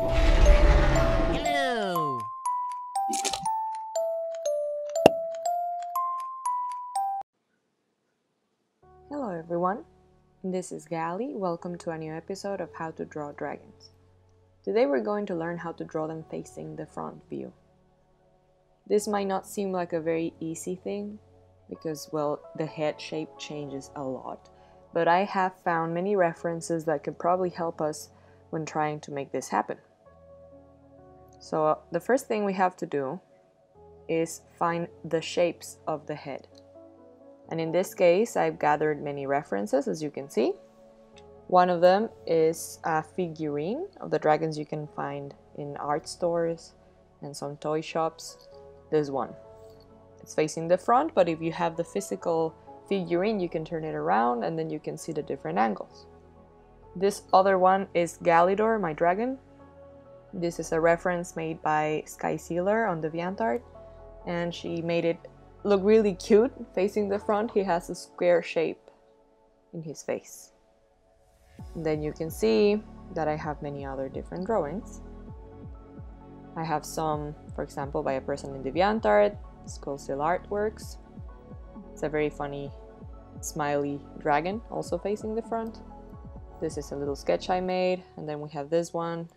Hello! Hello everyone, this is Gali. Welcome to a new episode of How to Draw Dragons. Today we're going to learn how to draw them facing the front view. This might not seem like a very easy thing because, well, the head shape changes a lot, but I have found many references that could probably help us when trying to make this happen. So, uh, the first thing we have to do is find the shapes of the head. And in this case, I've gathered many references, as you can see. One of them is a figurine of the dragons you can find in art stores and some toy shops. This one. It's facing the front, but if you have the physical figurine, you can turn it around and then you can see the different angles. This other one is Galidor, my dragon. This is a reference made by Sky Sealer on DeviantArt, and she made it look really cute facing the front. He has a square shape in his face. And then you can see that I have many other different drawings. I have some, for example, by a person in DeviantArt, Skull Seal Artworks. It's a very funny, smiley dragon also facing the front. This is a little sketch I made, and then we have this one.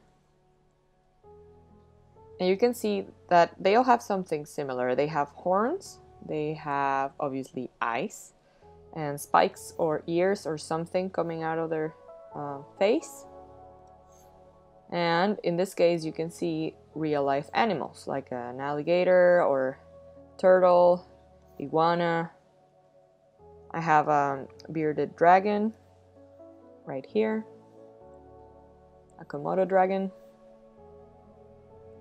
And you can see that they all have something similar. They have horns, they have obviously eyes, and spikes or ears or something coming out of their uh, face. And in this case, you can see real life animals like an alligator or turtle, iguana. I have a bearded dragon right here, a Komodo dragon,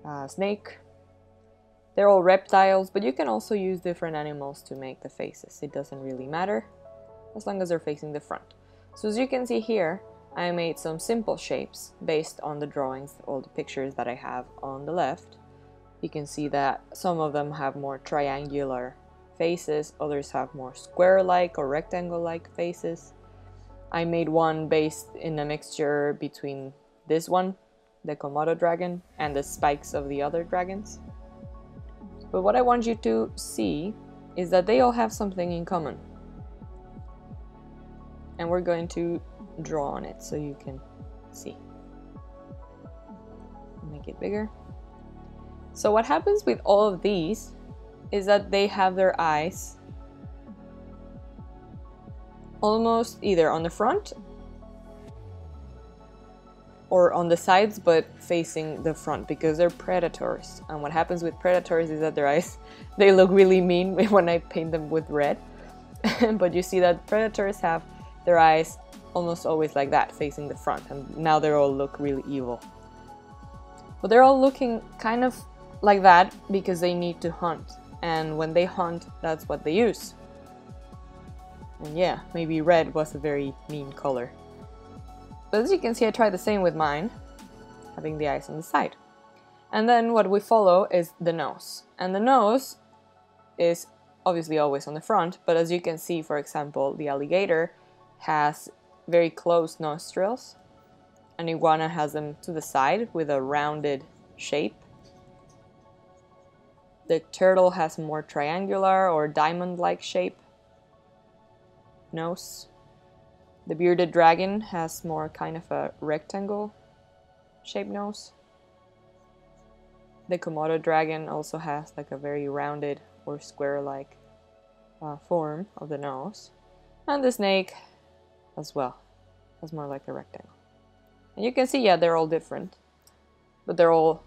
a snake. They're all reptiles, but you can also use different animals to make the faces. It doesn't really matter as long as they're facing the front. So as you can see here, I made some simple shapes based on the drawings, all the pictures that I have on the left. You can see that some of them have more triangular faces, others have more square-like or rectangle-like faces. I made one based in a mixture between this one, the Komodo dragon, and the spikes of the other dragons. But what I want you to see is that they all have something in common. And we're going to draw on it so you can see. Make it bigger. So what happens with all of these is that they have their eyes almost either on the front or on the sides but facing the front because they're predators. And what happens with predators is that their eyes they look really mean when I paint them with red. But you see that predators have their eyes almost always like that facing the front and now they all look really evil. But they're all looking kind of like that because they need to hunt. And when they hunt that's what they use and yeah, maybe red was a very mean color. But as you can see, I tried the same with mine, having the eyes on the side. And then what we follow is the nose. And the nose is obviously always on the front, but as you can see, for example, the alligator has very close nostrils. and iguana has them to the side with a rounded shape. The turtle has more triangular or diamond-like shape nose. The bearded dragon has more kind of a rectangle shaped nose. The Komodo dragon also has like a very rounded or square-like uh, form of the nose. And the snake as well has more like a rectangle. And you can see, yeah, they're all different, but they're all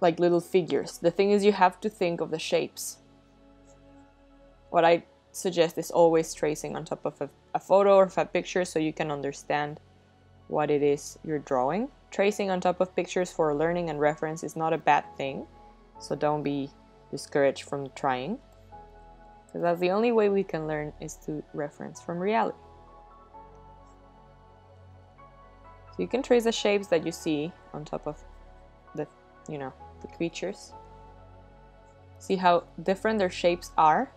like little figures. The thing is you have to think of the shapes. What I suggest is always tracing on top of a, a photo or a picture so you can understand what it is you're drawing. Tracing on top of pictures for learning and reference is not a bad thing, so don't be discouraged from trying. Because that's the only way we can learn is to reference from reality. So you can trace the shapes that you see on top of the, you know, the creatures. See how different their shapes are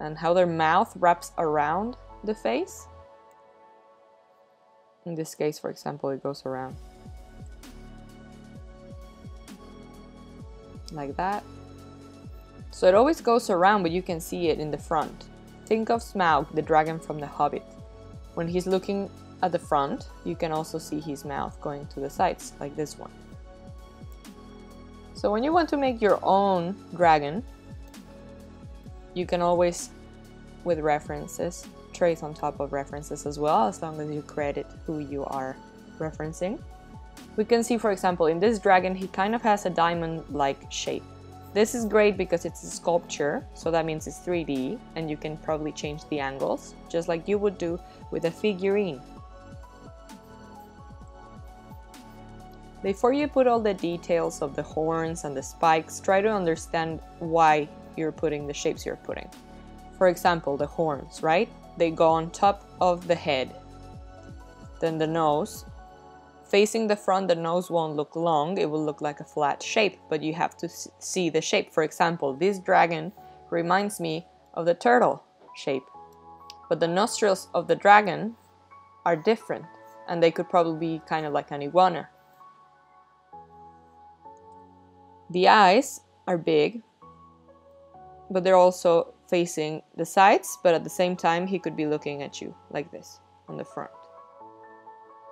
and how their mouth wraps around the face. In this case, for example, it goes around. Like that. So it always goes around, but you can see it in the front. Think of Smaug, the dragon from The Hobbit. When he's looking at the front, you can also see his mouth going to the sides, like this one. So when you want to make your own dragon, you can always, with references, trace on top of references as well, as long as you credit who you are referencing. We can see, for example, in this dragon, he kind of has a diamond-like shape. This is great because it's a sculpture, so that means it's 3D, and you can probably change the angles, just like you would do with a figurine. Before you put all the details of the horns and the spikes, try to understand why you're putting the shapes you're putting. For example, the horns, right? They go on top of the head. Then the nose. Facing the front, the nose won't look long, it will look like a flat shape, but you have to see the shape. For example, this dragon reminds me of the turtle shape, but the nostrils of the dragon are different, and they could probably be kind of like an iguana. The eyes are big, but they're also facing the sides, but at the same time, he could be looking at you like this on the front.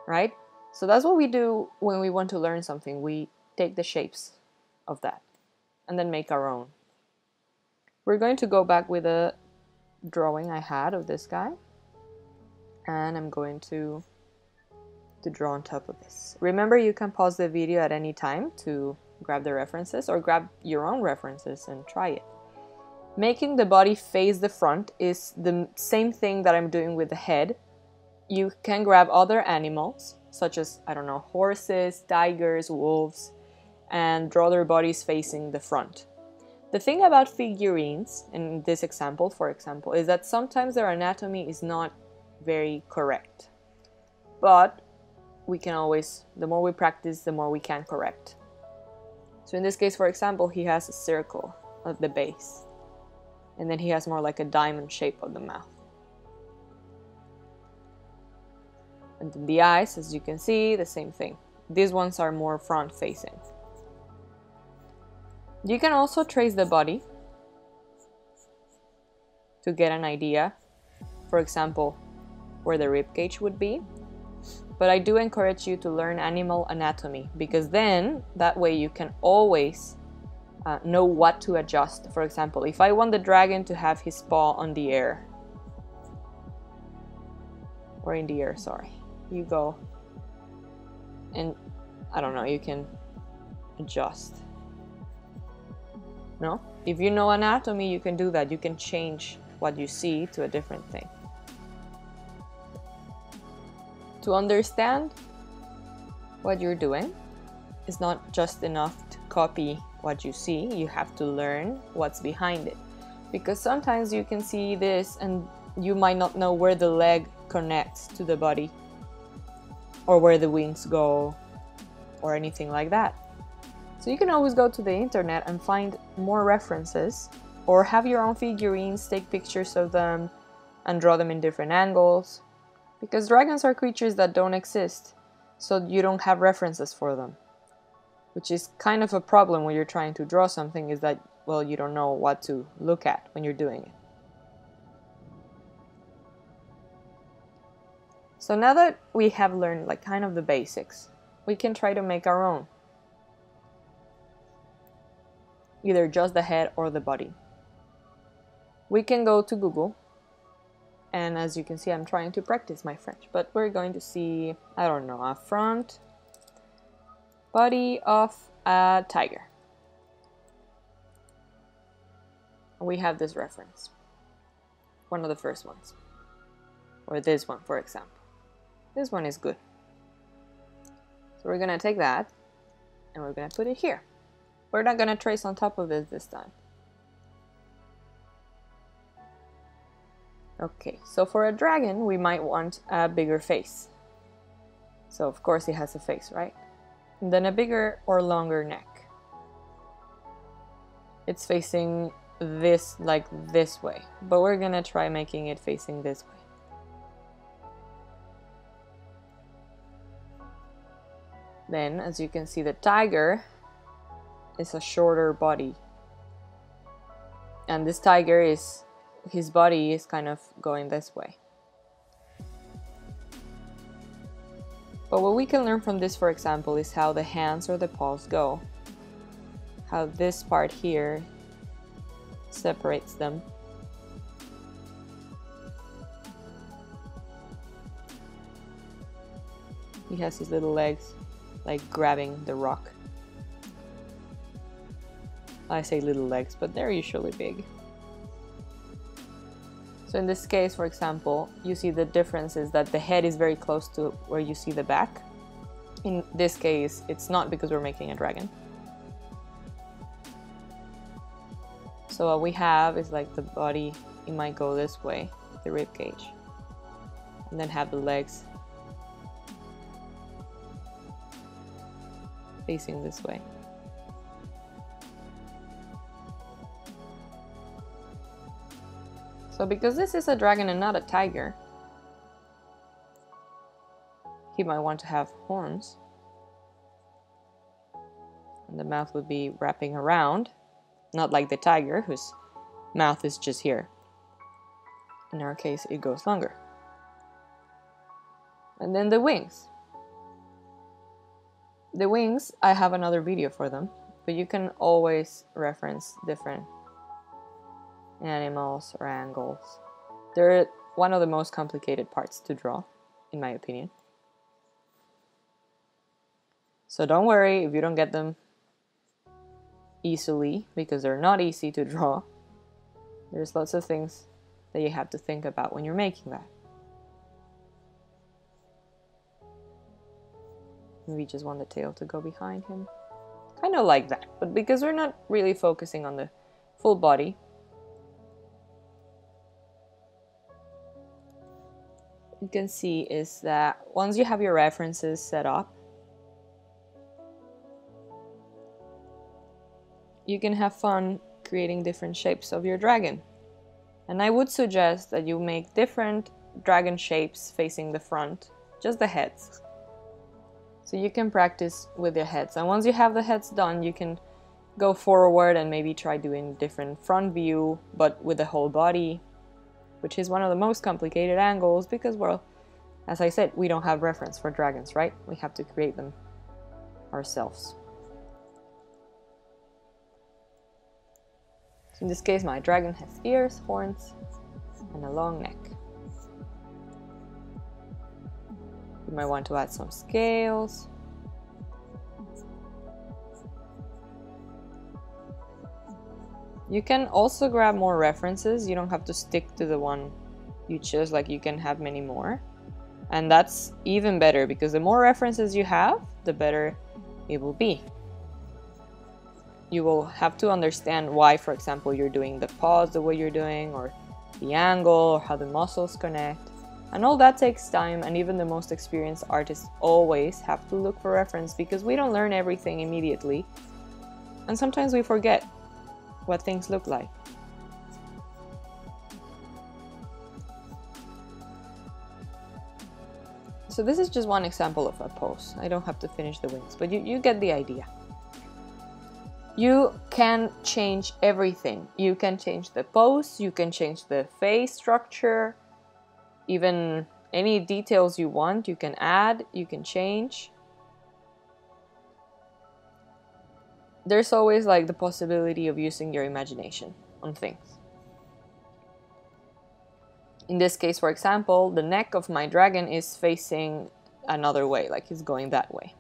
Right? So that's what we do when we want to learn something. We take the shapes of that and then make our own. We're going to go back with a drawing I had of this guy and I'm going to to draw on top of this. Remember you can pause the video at any time to grab the references or grab your own references and try it. Making the body face the front is the same thing that I'm doing with the head. You can grab other animals, such as, I don't know, horses, tigers, wolves, and draw their bodies facing the front. The thing about figurines, in this example, for example, is that sometimes their anatomy is not very correct. But we can always, the more we practice, the more we can correct. So in this case, for example, he has a circle at the base. And then he has more like a diamond shape of the mouth. And then the eyes, as you can see, the same thing. These ones are more front facing. You can also trace the body to get an idea. For example, where the rib cage would be but I do encourage you to learn animal anatomy because then that way you can always uh, know what to adjust. For example, if I want the dragon to have his paw on the air, or in the air, sorry, you go and I don't know, you can adjust. No? If you know anatomy, you can do that. You can change what you see to a different thing. To understand what you're doing is not just enough to copy what you see, you have to learn what's behind it. Because sometimes you can see this and you might not know where the leg connects to the body or where the wings go or anything like that. So you can always go to the internet and find more references or have your own figurines, take pictures of them and draw them in different angles because dragons are creatures that don't exist, so you don't have references for them. Which is kind of a problem when you're trying to draw something is that, well, you don't know what to look at when you're doing it. So now that we have learned like kind of the basics, we can try to make our own. Either just the head or the body. We can go to Google and as you can see I'm trying to practice my French but we're going to see I don't know a front body of a tiger. We have this reference. One of the first ones. Or this one for example. This one is good. So we're gonna take that and we're gonna put it here. We're not gonna trace on top of it this time. Okay, so for a dragon, we might want a bigger face. So of course it has a face, right? Then a bigger or longer neck. It's facing this like this way, but we're gonna try making it facing this way. Then, as you can see, the tiger is a shorter body. And this tiger is, his body is kind of going this way. But what we can learn from this, for example, is how the hands or the paws go. How this part here separates them. He has his little legs like grabbing the rock. I say little legs, but they're usually big. So in this case, for example, you see the difference is that the head is very close to where you see the back. In this case, it's not because we're making a dragon. So what we have is like the body, it might go this way, the rib cage. And then have the legs facing this way. So because this is a dragon and not a tiger, he might want to have horns. And the mouth would be wrapping around, not like the tiger whose mouth is just here. In our case, it goes longer. And then the wings. The wings, I have another video for them, but you can always reference different animals or angles. They're one of the most complicated parts to draw, in my opinion. So don't worry if you don't get them easily, because they're not easy to draw. There's lots of things that you have to think about when you're making that. We just want the tail to go behind him. Kind of like that, but because we're not really focusing on the full body, you can see is that once you have your references set up, you can have fun creating different shapes of your dragon. And I would suggest that you make different dragon shapes facing the front, just the heads. So you can practice with the heads. And once you have the heads done, you can go forward and maybe try doing different front view, but with the whole body, which is one of the most complicated angles because, well, as I said, we don't have reference for dragons, right? We have to create them ourselves. So in this case, my dragon has ears, horns, and a long neck. You might want to add some scales. You can also grab more references. You don't have to stick to the one you chose, like you can have many more. And that's even better because the more references you have, the better it will be. You will have to understand why, for example, you're doing the paws the way you're doing, or the angle, or how the muscles connect. And all that takes time, and even the most experienced artists always have to look for reference because we don't learn everything immediately. And sometimes we forget what things look like. So this is just one example of a pose. I don't have to finish the wings, but you, you get the idea. You can change everything. You can change the pose, you can change the face structure, even any details you want, you can add, you can change. There's always like the possibility of using your imagination on things. In this case, for example, the neck of my dragon is facing another way, like he's going that way.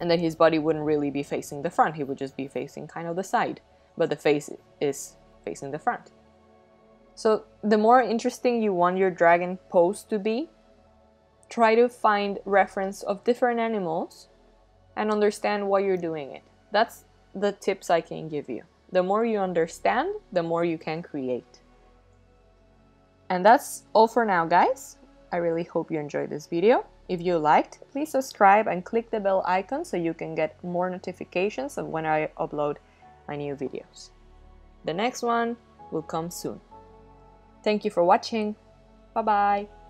And then his body wouldn't really be facing the front, he would just be facing kind of the side, but the face is facing the front. So the more interesting you want your dragon pose to be, try to find reference of different animals and understand why you're doing it. That's the tips I can give you. The more you understand, the more you can create. And that's all for now, guys. I really hope you enjoyed this video. If you liked, please subscribe and click the bell icon so you can get more notifications of when I upload my new videos. The next one will come soon. Thank you for watching. Bye bye.